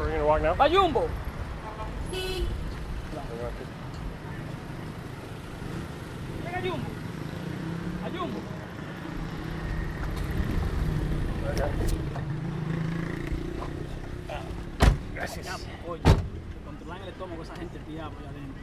We're going to walk now? By Venga, Jumbo. A Jumbo. Gracias. Oye, controlan el estómago esa gente pillada allá adentro.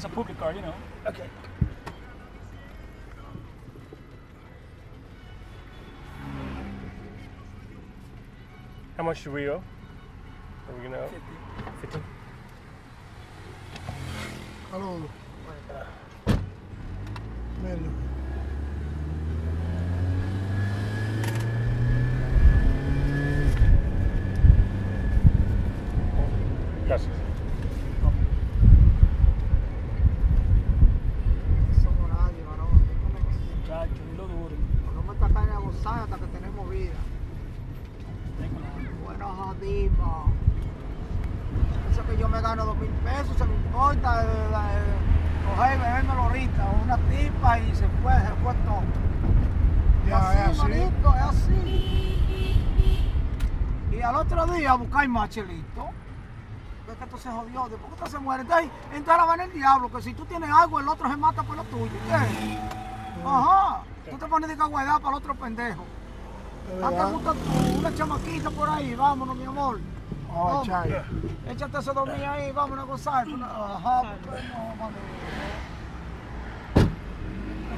It's a public car, you know. Okay. How much do we owe? Are we gonna owe? 50. Hello. Medio. Gracias. Ahorita. Una tipa y se fue, se fue todo. Ya, así, es así. manito, es así. Y al otro día buscar más chelito. Es que esto se jodió, después que usted se muere. Entonces, entonces ahora va en el diablo, que si tú tienes algo, el otro se mata por lo tuyo. ¿Qué? Ajá. Tú te pones de cagüedad para el otro pendejo. ¿De ¿A qué verdad? gusta tú? Una chamaquita por ahí, vámonos, mi amor. Oh. Échate ese dormir ahí, vámonos a gozar. Ajá, pues no, mami.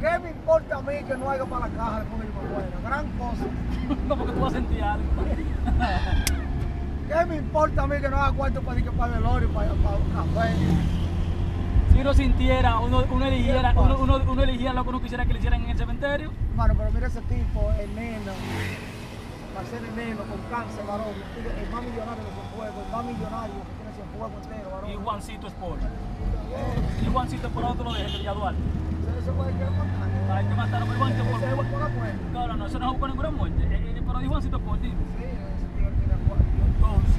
No de. ¿Qué me importa a mí que no haya para la caja después que yo me muera? Gran cosa. Como que tú vas a sentir algo. ¿Qué me importa a mí que no haga cuarto para, ir para el velorio, para, para un café? Si uno sintiera, uno, uno eligiera, uno, uno, uno eligiera lo que uno quisiera que le hicieran en el cementerio. Mano, pero mira ese tipo, el neno, ser el neno con cáncer, varón, el más millonario de Cienfuegos, el más millonario que tiene Cienfuegos entero, varón. Y Juancito Sport. Y Juancito por otro lo dejes, Duarte. Hay que matar a Juancito por por muerte. No, no, no, eso no es por ninguna muerte. Eh, eh, Pero di Juancito Sport, dime. Sí, entonces,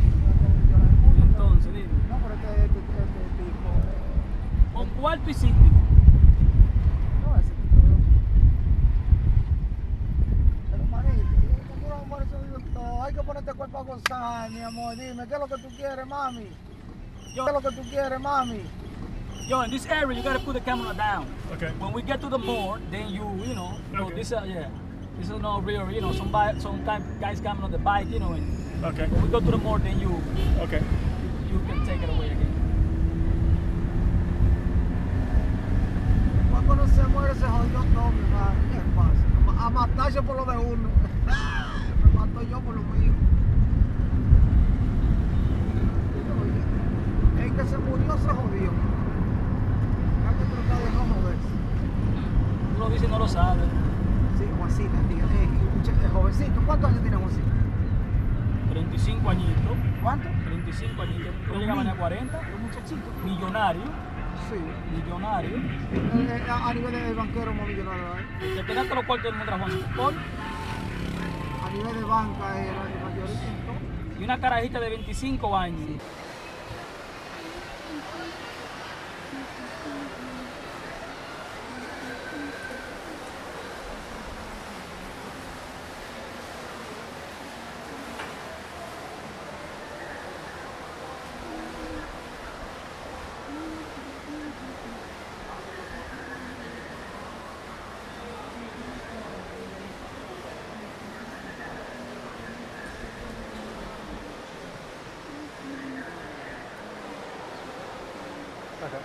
entonces, dime. No, pero este, este, este tipo, eh, Con cuarto y síndico. no, ese tipo. Pero manito. Hay que ponerte cuerpo a gozar, mi amor. Dime, ¿qué es lo que tú quieres, mami? ¿Qué es lo que tú quieres, mami? Yo, in this area, you gotta put the camera down. Okay. When we get to the mall, then you, you know, no, Okay. this, uh, yeah, this is not real, you know, some, bi- some time guys coming on the bike, you know, and Okay. when we go to the mall, then you, Okay. you can take it away again. Cuando no se muere se jodió todo, mi hermano. ¿Qué pasa? A, a matarse por lo de uno. 35 añitos, ¿Cuánto? 35 añitos, no llegaban a 40, Un muchachito. millonario, Sí. millonario, Eh, eh, a, a nivel de banquero más millonario, ¿eh? tenga todos los cuartos del Juancito Sport, A nivel de banca era el todo. y una carajita de 25 años. Okay.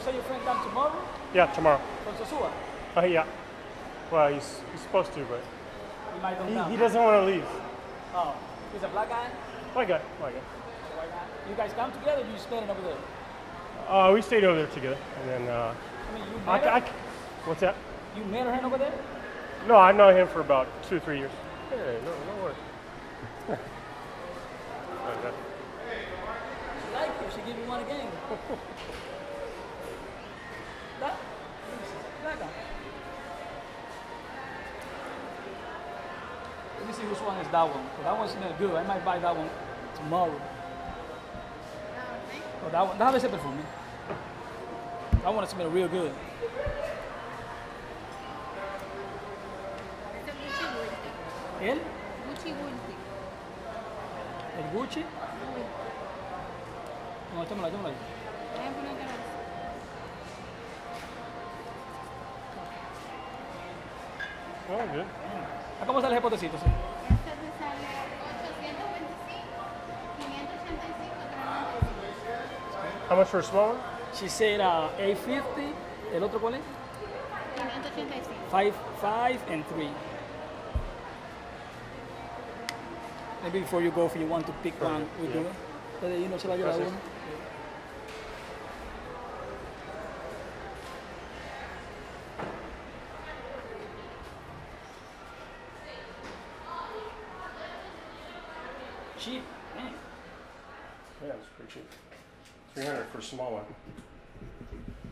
You say your friend come tomorrow Yeah, tomorrow. from Sosua? Oh, yeah. Well, he's, he's supposed to, but He might come he, down. he doesn't want to leave. Oh, he's a black guy? My guy, my guy. White guy? You guys come together or you spend it over there? Uh, we stayed over there together, and then uh, I mean, you met her? I, what's that? You met her over there? No, I know him for about two, three years. Hey, no, no worries. Okay. She like you. She give you one again. that? Black. Let me see which one is that one. that one smells good. I might buy that one tomorrow. Uh, oh, that one. Déjame ese perfume. That one smells real good. Este es Gucci Guilty. ¿El? Gucci Guilty. ¿El Gucci? No, échamelo, échamelo Oh, good. ¿A cómo sale ese potecito? sí? Este te sale 825, 585, 395. How much for a small one? She said uh, 850. ¿El otro cuál es? 585. 5, 5 and 3. Maybe before you go, if you want to pick one, we do. Pero se uno.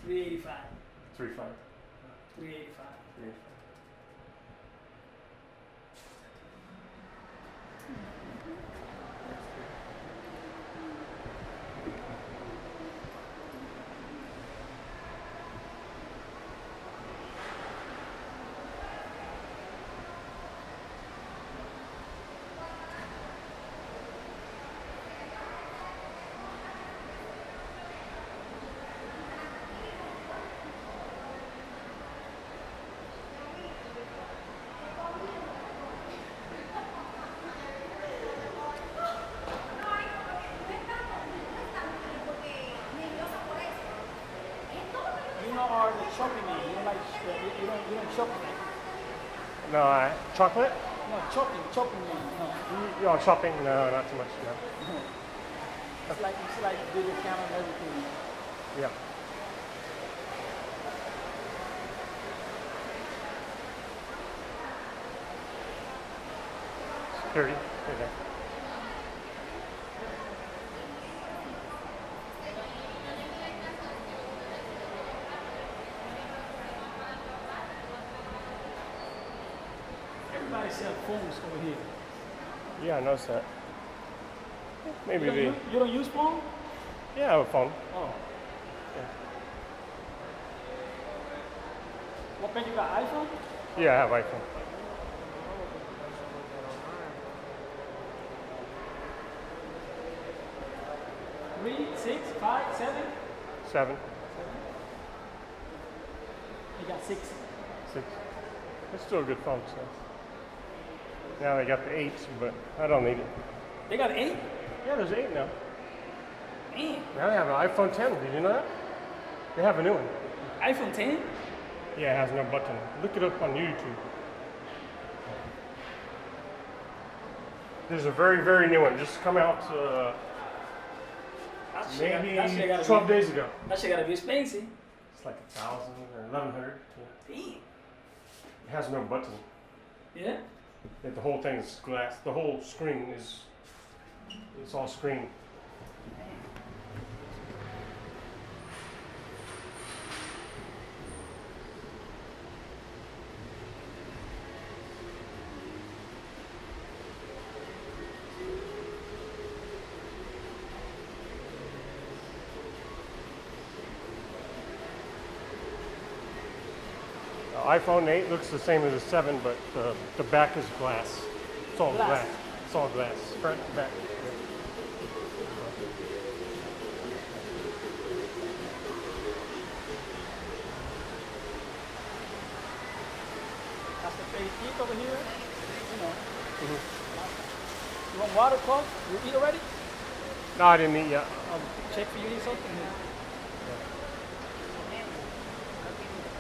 385. 3.5. 385. 3.5. are the me. You don't like, you, don't, you don't. No, I, chocolate? No, shopping. No. Mm, oh, you know, shopping? No, not too much. No. It's like, it's like camera and everything. Yeah. Security. Okay. Phones over here. Yeah, I noticed that. Maybe You don't, you don't use phone? Yeah, I have a phone. Oh. Yeah. What pen you got? iPhone? Yeah, I have iPhone. Three, six, five, seven? Seven, You got six. six. It's still a good phone, so. Now they got the eight, but I don't need it. They got eight? Yeah, there's eight now. Man. Now they have an iPhone 10. Did you know that? They have a new one. iPhone 10? Yeah, it has no button. Look it up on YouTube. There's a very, very new one. Just come out uh, got- maybe gotta 12 be, days ago. That shit gotta be expensive. It's like a thousand or 1100. Yeah. Damn. It has no button. Yeah? The whole thing is glass. The whole screen is. It's all screen. iPhone 8 looks the same as the 7, but the, the back is glass. It's all Glass. glass. It's all glass. Front, back. That's the fake eat over here. You know. Mm-hmm. You want water, Coke? You eat already? No, I didn't eat yet. I'll check for you need something.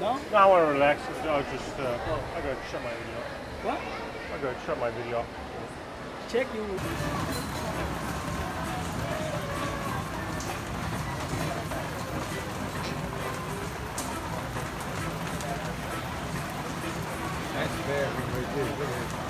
No? No, I want to relax. I'll just, uh, I gotta shut my video. What? I gotta shut my video. Check you. That's bad when we do. Look at